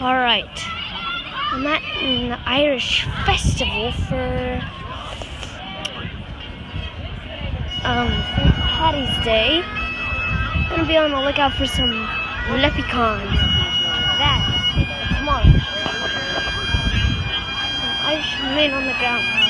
Alright. I'm at an Irish festival for um St. Patty's Day. I'm Gonna be on the lookout for some lepicons. That tomorrow. Some Irish men on the ground.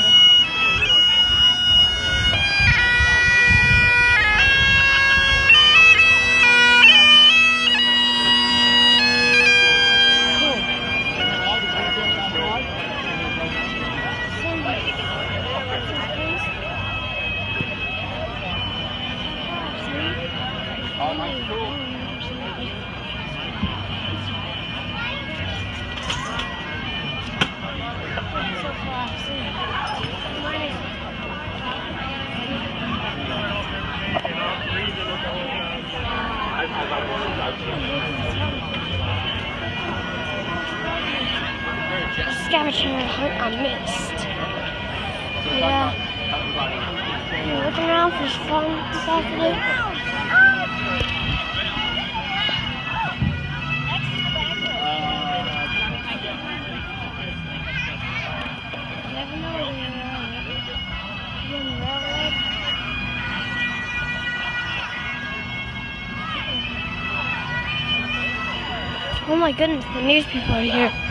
Oh my goodness, the news people are here.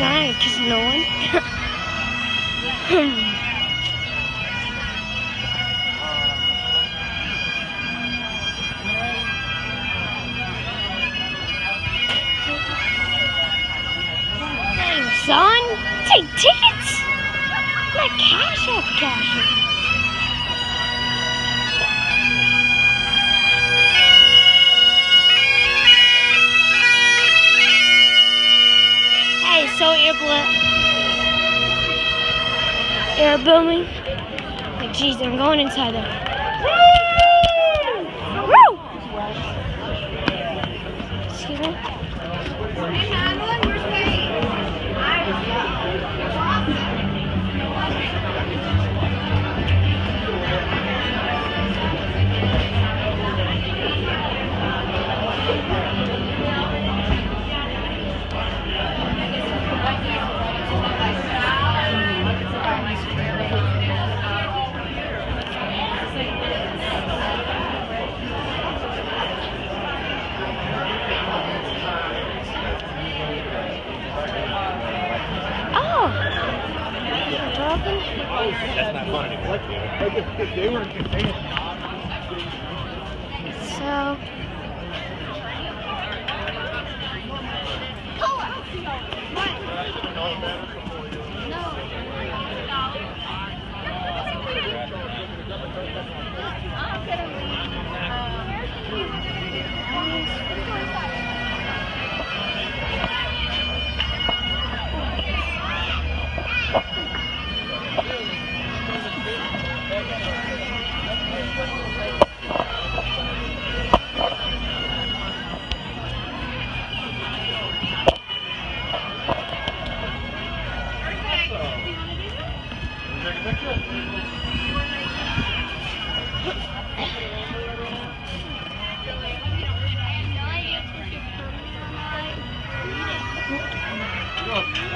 Not gonna no one. Son. Take tickets. Not cash out cash. So air booming. Like, geez, I'm going inside there.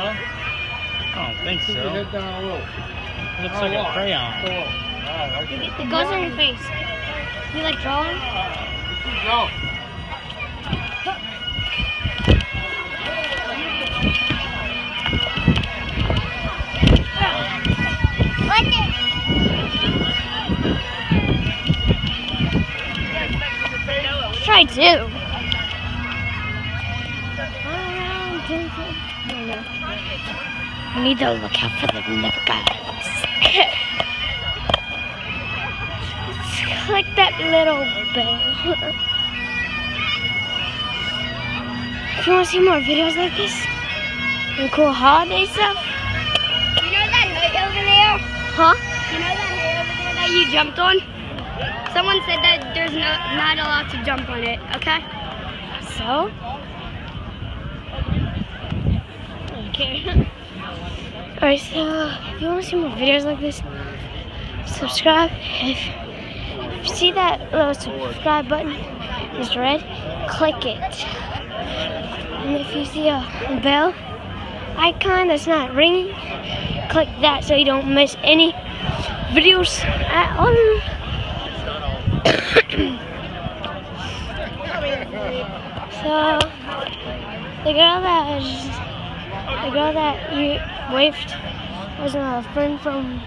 I don't think so. your head down a little. Looks like a crayon. Go up. Alright, okay. It goes on your face. You like drawing? Keep going. What the? Try to. We need to look out for the nip guys. click that little bell. if you want to see more videos like this and cool holiday stuff, You know that hut over there? huh? You know that hut over there that you jumped on? Someone said that there's no, not allowed to jump on it, okay? So, okay. Alright, so if you want to see more videos like this, subscribe. If, if you see that little subscribe button it's red, click it. And if you see a bell icon that's not ringing, click that so you don't miss any videos at all. So the girl that the girl that you waved was a friend from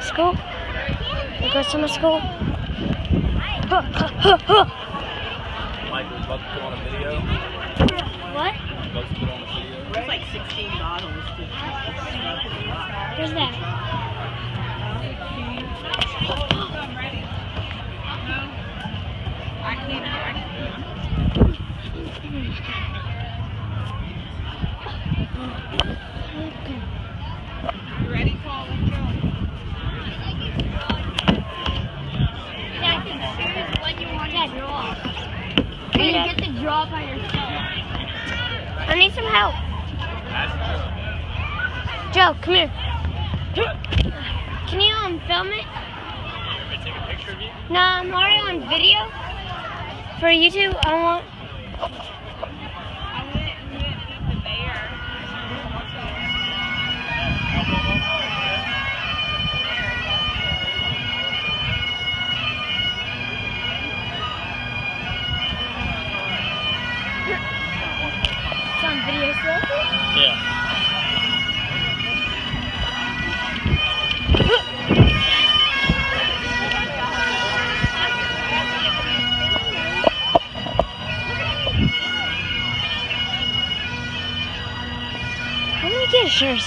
school. They go to my school. Mike, we're about to put on a video. what? About to put on a video. It's like 16 bottles. Where's that? You ready, Paul? Let's go. Jackson, choose what you want to draw. You're Yeah. gonna get the draw by yourself. I need some help. Joe, come here. Can you um film it? No, I'm already on video. For YouTube, I want.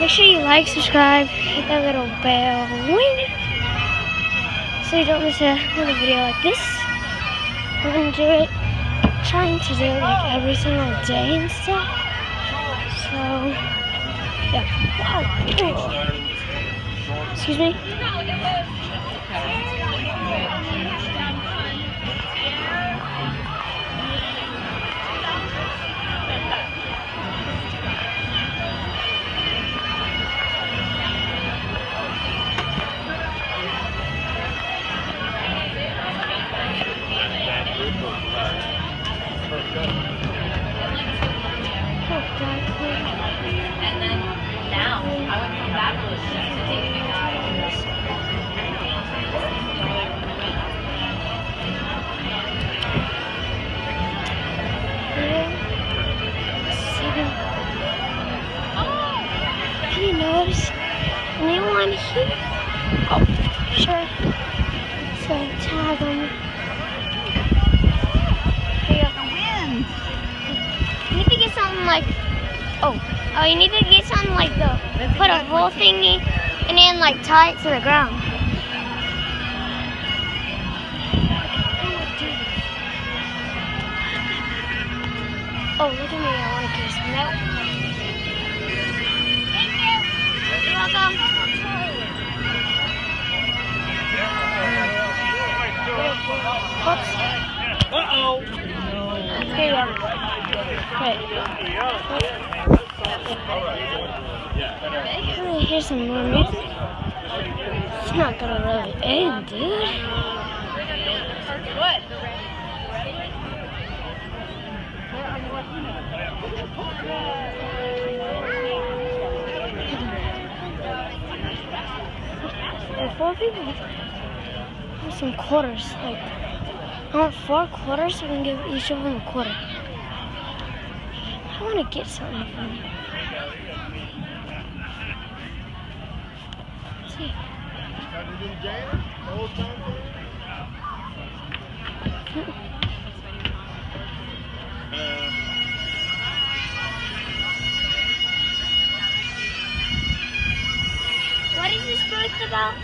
make sure you like, subscribe, hit that little bell, so you don't miss another video like this. I'm gonna do it, trying to do it like every single day and stuff. So, yeah. Wow. Excuse me. Like tie it to the ground. Oh, look at me, I want to kiss milk. Thank you. You're welcome. Oops. Uh-oh. Here you go. Great. Let me hear some more music. It's not gonna really end, dude. There are four people. There's some quarters, like I want four quarters so I can give each of them a quarter. I want to get something from you. Let's see. What is this about?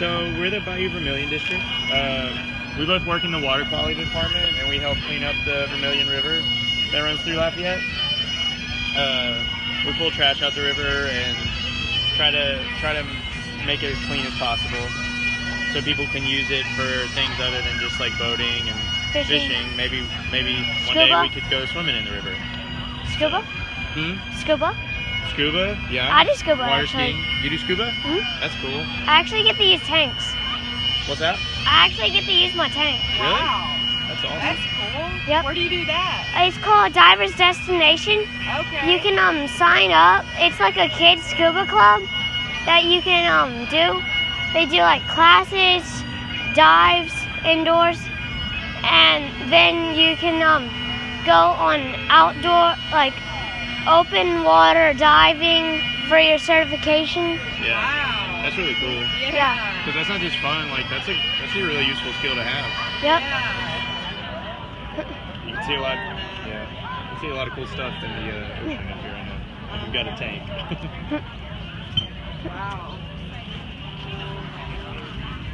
So we're the Bayou Vermilion District. Um, we both work in the water quality department, and we help clean up the Vermilion River that runs through Lafayette. Uh, we pull trash out the river and try to try to make it as clean as possible, so people can use it for things other than just like boating and Fishing. fishing. Maybe maybe one day we could go swimming in the river. Scuba? Hmm? Scuba? Scuba? Yeah. I do scuba, Water actually. skiing. You do scuba? Mhm. That's cool. I actually get to use tanks. What's that? I actually get to use my tank. Really? Wow. That's awesome. That's cool. Yep. Where do you do that? It's called Divers Destination. Okay. You can um sign up. It's like a kids scuba club that you can um do. They do like classes, dives indoors, and then you can um go on outdoor like open water diving for your certification. Yeah. Wow. That's really cool. Yeah. Because that's not just fun. Like that's a that's a really useful skill to have. Yep. Yeah. You can see a lot. Yeah. You can see a lot of cool stuff in the uh, ocean if you're in a. If you've got a tank. Wow.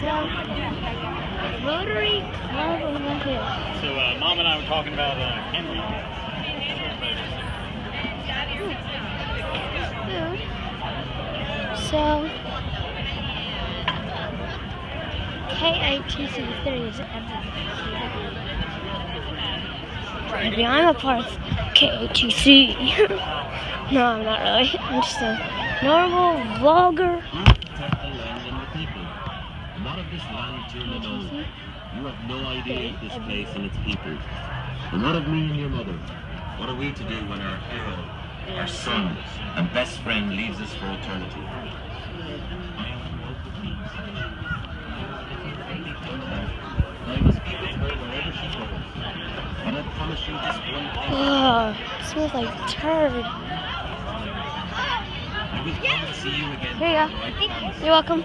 So, Rotary Club over here. so uh, mom and I were talking about uh, Henry. food. So, KATC 3 is everything. Maybe I'm a part of KATC. no, I'm not really. I'm just a normal people. Not of this land to live on. You have no idea of this place and its people. And what of me and your mother? What are we to do when our hero, our son, and best friend leaves us for eternity? Ugh, smells like turd. I will come see you again. Here you tomorrow, I go. You're welcome.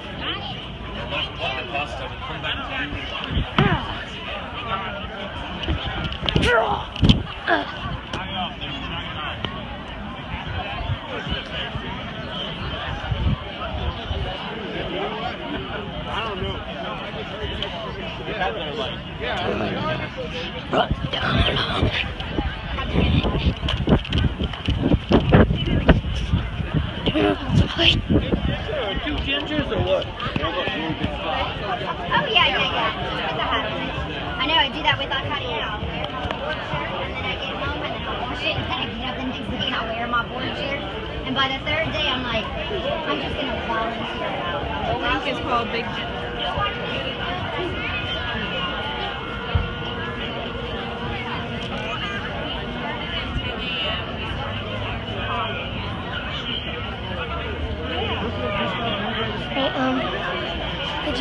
Two gingers or what? Oh yeah, yeah, yeah. With the. I know. I do that without cutting it out. Wear my board shirt, and then I get home and then I wash it, and then I get up the next day and I wear my board shirt. And by the third day, I'm like, I'm just gonna volunteer it out. The link is called Big Ginger. Hey, um, could you do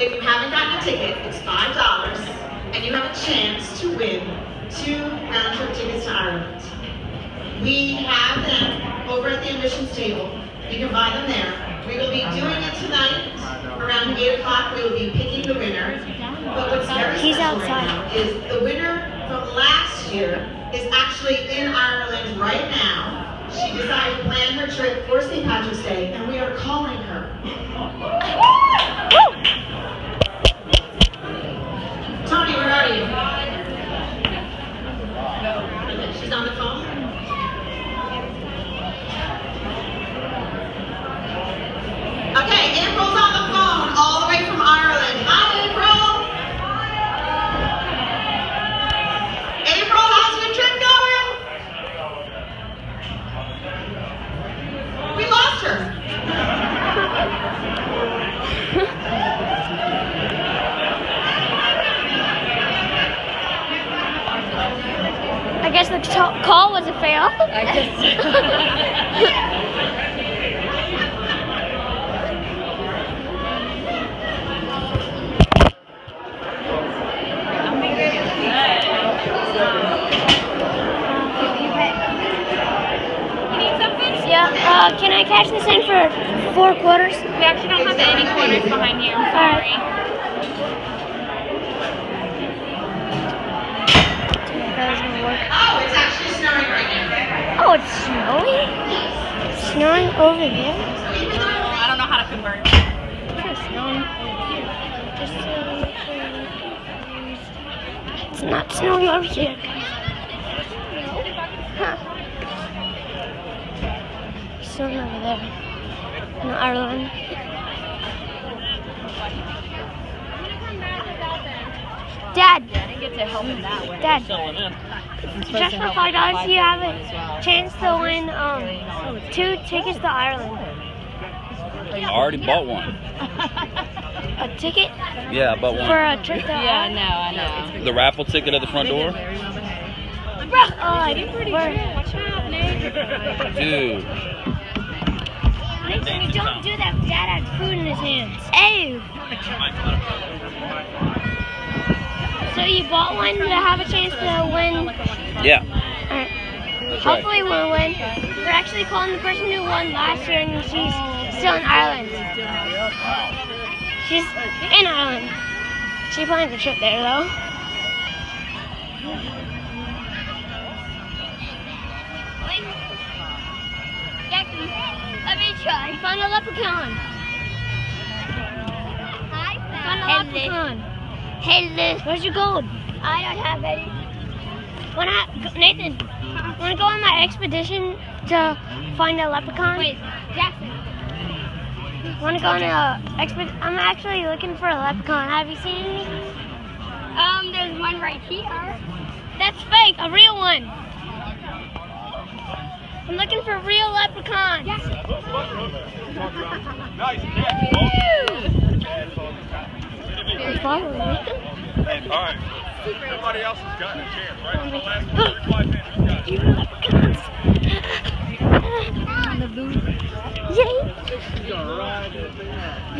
If you haven't gotten a ticket, it's five dollars, and you have a chance to win two round trip tickets to Ireland. We have them over at the admissions table. You can buy them there. We will be doing it tonight around 8 o'clock. We will be picking the winner. But what's very He's special right outside. now is the winner from last year is actually in Ireland right now. She decided to plan her trip for St. Patrick's Day, and we are calling her. Uh, can I cash this in for four quarters? We actually don't have any quarters behind you. Sorry. That was gonna work. Oh, it's actually snowing right now. Oh, it's snowing? Snowing over there? I don't know how to convert. It's snowing. over here. Uh, it's not snowing over here. Huh. Snowing over there. In Ireland. Dad, I didn't get to help in that way. Dad, just for five dollars, you have a chance to win um two tickets to Ireland. I already bought one. A ticket Yeah, I bought for a trip to Yeah, I Ireland. know, I know. The raffle ticket at the front door? Bro, uh, we're- Watch out, Nate. Dude. Nathan, you don't do that. Dad has food in his hands. Ew. So you bought one to have a chance to win. Yeah, Alright. that's right. Hopefully we'll win. We're actually calling the person who won last year and she's still in Ireland. She's in Ireland. She plans a trip there though. Let me try. Find a leprechaun. Find a leprechaun. Hello. Where's your gold? I don't have any. Wanna, Nathan, wanna go on my expedition to find a leprechaun? Wait, Jackson. Wanna go on a expedition? I'm actually looking for a leprechaun. Have you seen any? Um, there's one right here. That's fake, a real one. I'm looking for real leprechauns. They're following me. All right. Everybody else has gotten a chance, right? The last 45 minutes, you got You leprechauns. Yay!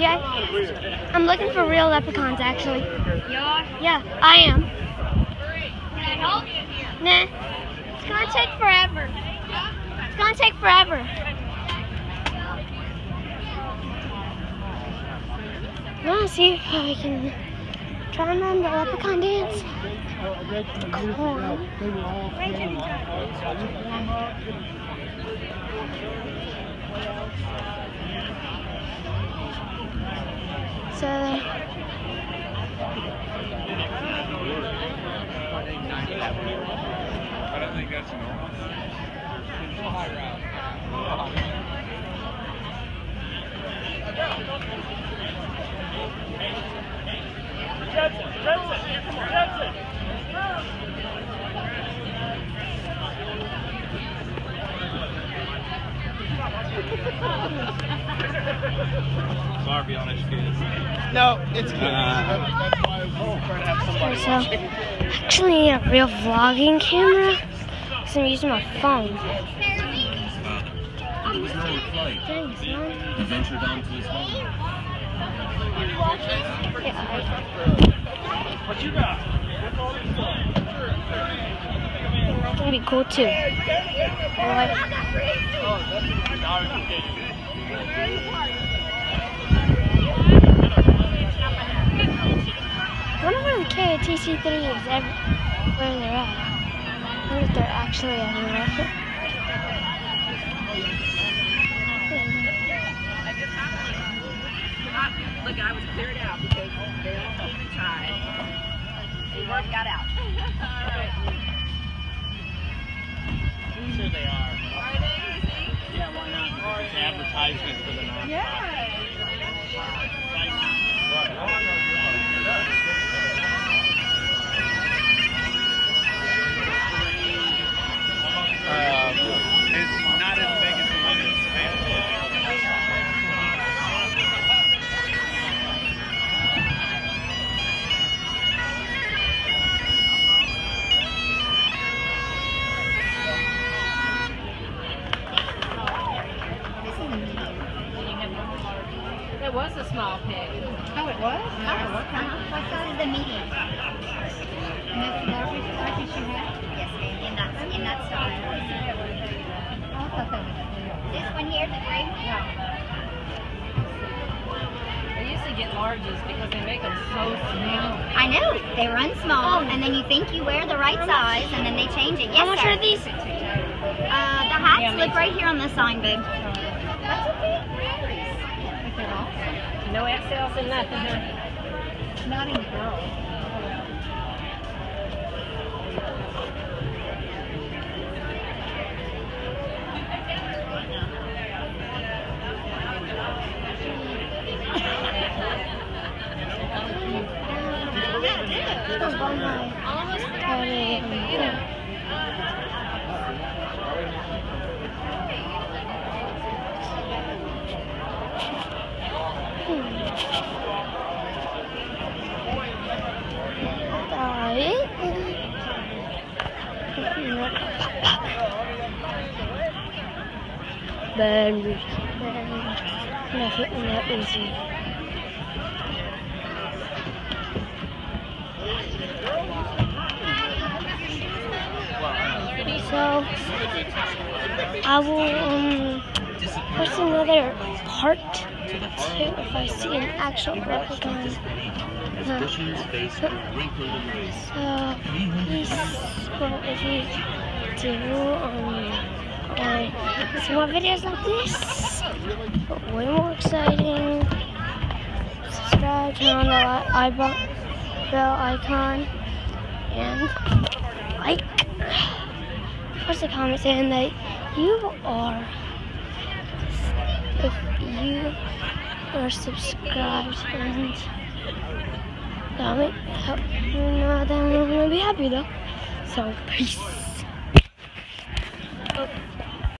Yeah. I'm looking for real leprechauns actually. Yeah, I am. Can I help? Nah. It's gonna take forever. It's gonna take forever. I wanna see if I can try and learn the leprechaun dance. So I don't think that's normal. Sorry to be uneducated. No, it's uh, good. So, actually a real vlogging camera. So I'm using my phone. It was no flight. Thanks, Mom. He ventured onto his home. What you got? that can be cool too. I wonder where the KATC 3 is, ever, where they're at. I wonder if they're actually everywhere. The guy was cleared out because they all been tied. He word got out. Sure they are. Are they, you think? Yeah, why not? It's advertisement for the non Yeah. Uh, was a small pig. Oh, it was? Oh, what kind? What size is the medium? And that's the largest, largest you had? Yes, ma'am, in that, in that style. Oh, I thought that was. This one here, the gray one? I usually get larges because they make them so small. I know, they run small, and then you think you wear the right size, and then they change it. Yes, How much sir. are these? Uh, the hats Yeah, look right here on the sign, babe. No XLs and nothing. Not in girls. Ben, nothing that easy. So, I will, um, post another part two if I see an actual replica. Uh. So, please, well, if you do, um, uh, some more videos like this, but way more exciting, subscribe, turn on the eyeball, bell icon, and like. Post a comment saying that you are, if you are subscribed and would help you know that gonna be happy though. So peace.